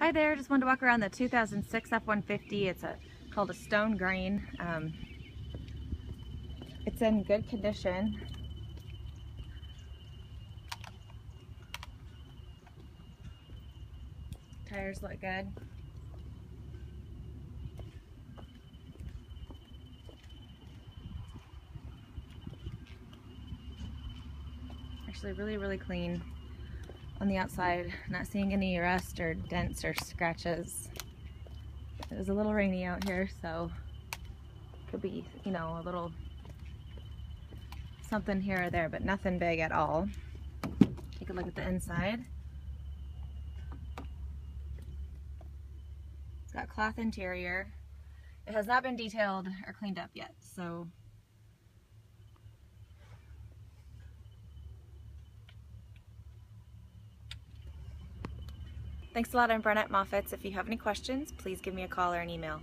Hi there, just wanted to walk around the 2006 F-150. It's a called a stone green. Um, it's in good condition. Tires look good. Actually really, really clean on the outside. Not seeing any rust or dents or scratches. It was a little rainy out here, so could be, you know, a little something here or there, but nothing big at all. Take a look at the inside. It's got cloth interior. It has not been detailed or cleaned up yet, so Thanks a lot, I'm Bernette Moffitts. If you have any questions, please give me a call or an email.